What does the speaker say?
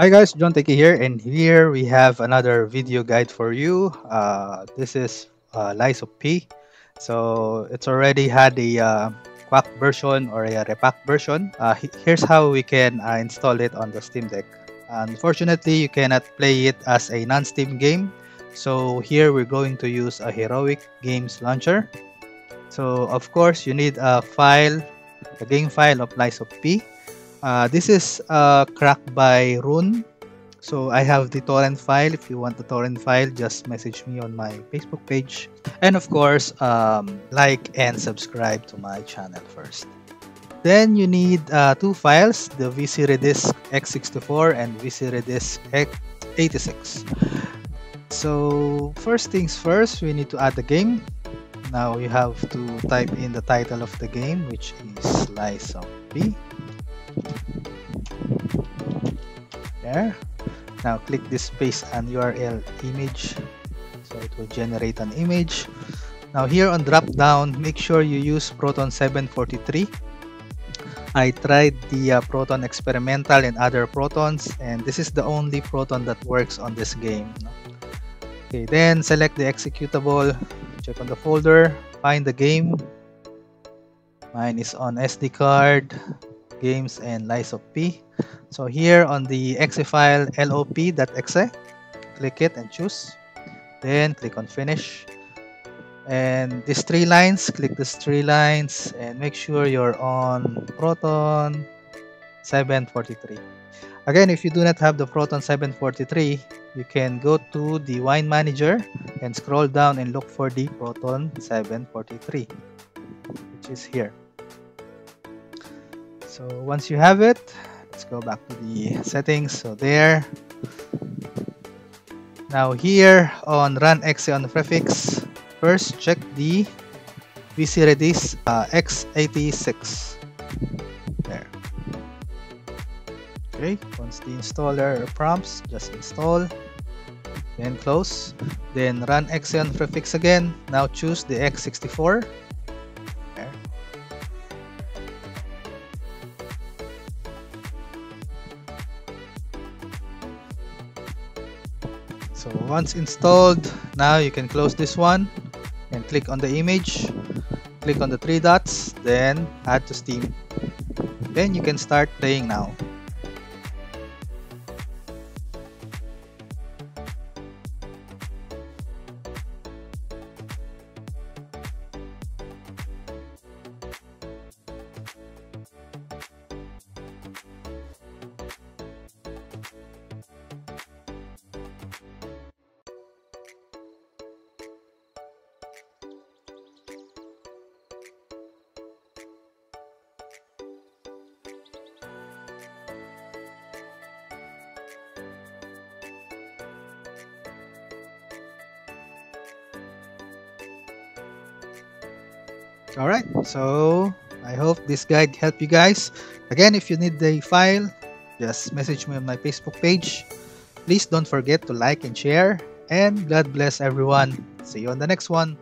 Hi guys, JonTechie here, and here we have another video guide for you. Uh, this is uh, Lies of P. So it's already had a uh, quack version or a repack version. Uh, here's how we can uh, install it on the Steam Deck. Unfortunately, you cannot play it as a non-Steam game. So here we're going to use a Heroic Games Launcher. So of course, you need a file, a game file of Lies of P. Uh, this is uh, cracked by Rune. So I have the torrent file. If you want the torrent file, just message me on my Facebook page. And of course, um, like and subscribe to my channel first. Then you need uh, two files, the VC Redist X64 and VC Redist X86. So first things first, we need to add the game. Now you have to type in the title of the game, which is Lies of P. There. Now click this paste and URL image. So it will generate an image. Now here on drop down, make sure you use Proton 743. I tried the uh, Proton Experimental and other Protons and this is the only Proton that works on this game. Okay, then select the executable, check on the folder, find the game. Mine is on SD card, games and lies of p. So here on the exe file lop.exe click it and choose. Then click on finish. And these three lines click these three lines and make sure you're on proton 743 again if you do not have the proton 743 you can go to the wine manager and scroll down and look for the proton 743 which is here so once you have it let's go back to the settings. So there. Now here on run exe on prefix first check the vc redis uh, x86 there. Okay once the installer prompts just install then close then run exe on prefix again. Now choose the x64 so once installed now you can close this one and click on the image. Click on the three dots then add to steam. Then you can start playing now all right so i hope this guide helped you guys again if you need the file just message me on my facebook page please don't forget to like and share And God bless everyone. See you on the next one.